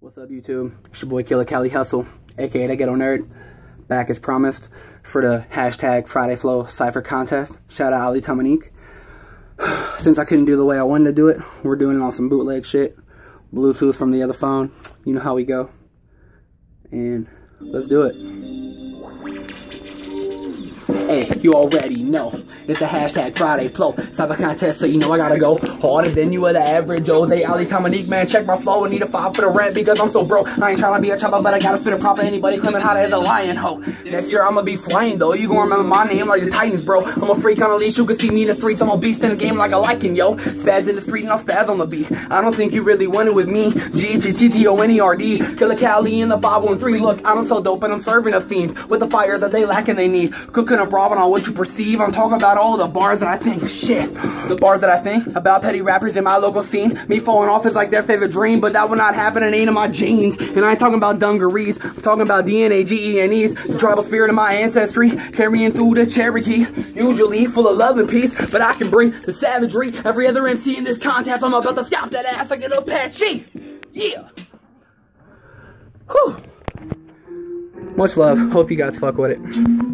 What's up, YouTube? It's your boy Killa Cali Hustle, aka the Ghetto Nerd, back as promised for the hashtag Friday Flow Cypher contest. Shout out Ali Tomineek. Since I couldn't do the way I wanted to do it, we're doing it on some bootleg shit. Bluetooth from the other phone. You know how we go. And let's do it. Hey, you already know. It's the hashtag Friday Flow Cypher contest, so you know I gotta go harder than you are the average Jose Ali Tomineek, man. Check my flow and need a five for the rent because I'm so broke. I ain't trying to be a chopper, but I gotta spit it proper. Anybody claiming hot as a lion, ho. Next year I'ma be flying though. You gonna remember my name like the Titans, bro. I'm a freak on a leash. You can see me in the streets. I'm a beast in the game like a lycan, yo. Spaz in the street and I'll spaz on the beat. I don't think you really want it with me. G H T T O N E R D. Killa Cali in the 513. Look, I don't sell dope and I'm serving the fiends with the fire that they lack and they need. Cooking a broth on what you perceive. I'm talking about all the bars that I think. Shit. The bars that I think about petty rappers in my local scene. Me falling off is like their favorite dream, but that will not happen. It ain't in my genes. And I ain't talking about dungarees. I'm talking about DNA, G-E-N-E's. The tribal spirit of my ancestry. Carrying through the Cherokee. Usually full of love and peace. But I can bring the savagery. Every other MC in this contest, I'm about to stop that ass like an Apache. Yeah. Whew. Much love. Hope you guys fuck with it.